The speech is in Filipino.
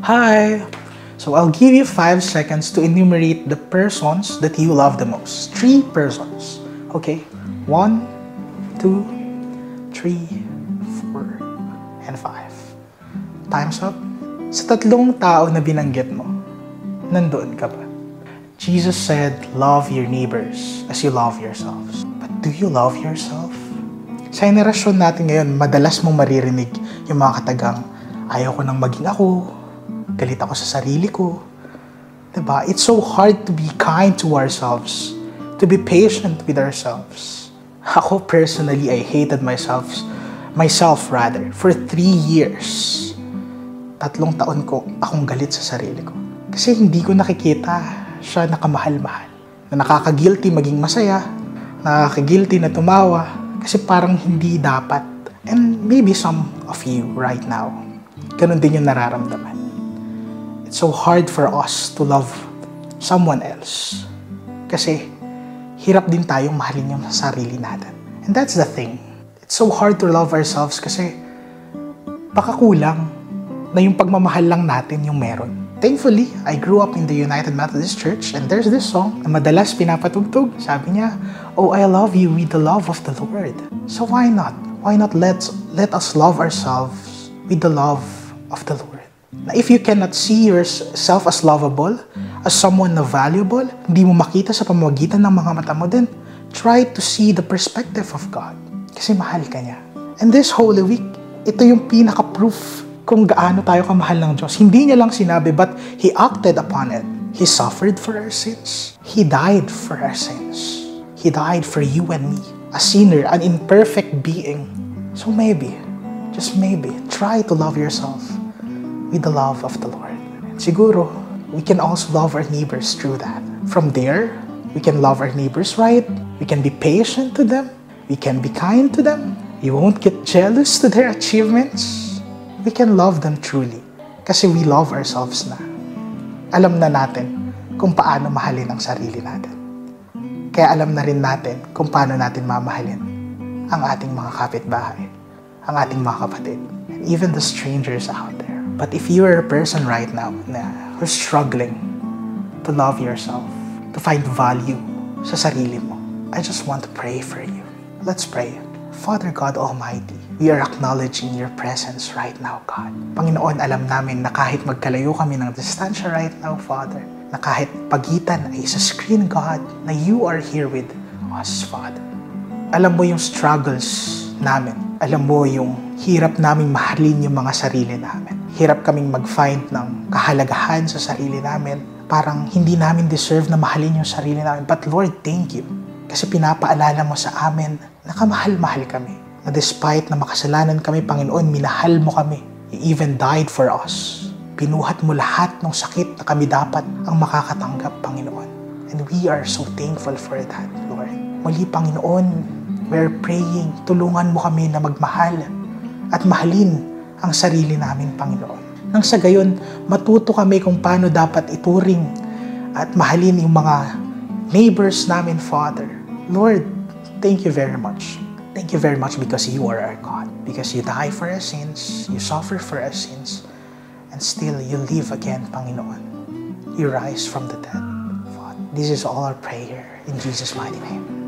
Hi! So I'll give you five seconds to enumerate the persons that you love the most. Three persons. Okay? One, two, three, four, and five. Time's up. Sa tatlong tao na binanggit mo, nandoon ka ba? Jesus said, love your neighbors as you love yourselves. But do you love yourself? Sa henerasyon natin ngayon, madalas mong maririnig yung mga katagang, ayaw ko nang maging ako, galit ako sa sarili ko. Diba? It's so hard to be kind to ourselves, to be patient with ourselves. Ako personally, I hated myself, myself rather, for three years. Tatlong taon ko akong galit sa sarili ko. Kasi hindi ko nakikita siya nakamahal-mahal. Na nakaka-guilty maging masaya, nakaka-guilty na tumawa, kasi parang hindi dapat. And maybe some of you right now, ganun din yung nararamdaman. It's so hard for us to love someone else. Kasi hirap din tayong mahalin yung sarili natin. And that's the thing. It's so hard to love ourselves kasi baka kulang na yung pagmamahal lang natin yung meron. Thankfully, I grew up in the United Methodist Church and there's this song na madalas pinapatugtog. Sabi niya, Oh, I love you with the love of the Lord. So why not? Why not let, let us love ourselves with the love of the Lord? If you cannot see yourself as lovable, as someone na valuable, hindi mo makita sa pamamagitan ng mga mata mo, then try to see the perspective of God. Kasi mahal ka niya. And this Holy Week, ito yung pinaka-proof kung gaano tayo kamahal ng Diyos. Hindi niya lang sinabi, but He acted upon it. He suffered for our sins. He died for our sins. He died for you and me. A sinner, an imperfect being. So maybe, just maybe, try to love yourself with the love of the Lord. Siguro, we can also love our neighbors through that. From there, we can love our neighbors right. We can be patient to them. We can be kind to them. We won't get jealous to their achievements. We can love them truly. Kasi we love ourselves na. Alam na natin kung paano mahalin ang sarili natin. Kaya alam na rin natin kung paano natin mamahalin ang ating mga kapitbahay, ang ating mga kapatid, and even the strangers out there. But if you are a person right now na who's struggling to love yourself, to find value sa sarili mo, I just want to pray for you. Let's pray. Father God Almighty, we are acknowledging your presence right now, God. Panginoon, alam namin na kahit magkalayo kami ng distansya right now, Father, na kahit pagitan ay sa screen, God, na you are here with us, Father. Alam mo yung struggles namin. Alam mo yung hirap namin mahalin yung mga sarili namin hirap kaming mag-find ng kahalagahan sa sarili namin. Parang hindi namin deserve na mahalin yung sarili namin. But Lord, thank you. Kasi pinapaalala mo sa amin na kamahal-mahal kami. Na despite na makasalanan kami, Panginoon, minahal mo kami. You even died for us. Pinuhat mo lahat ng sakit na kami dapat ang makakatanggap, Panginoon. And we are so thankful for that, Lord. Muli, Panginoon, we're praying, tulungan mo kami na magmahal at mahalin ang sarili namin, Panginoon. Nang sa gayon, matuto kami kung paano dapat ituring at mahalin yung mga neighbors namin, Father. Lord, thank you very much. Thank you very much because you are our God. Because you die for our sins, you suffer for our sins, and still you live again, Panginoon. You rise from the dead. Father, this is all our prayer in Jesus' mighty name.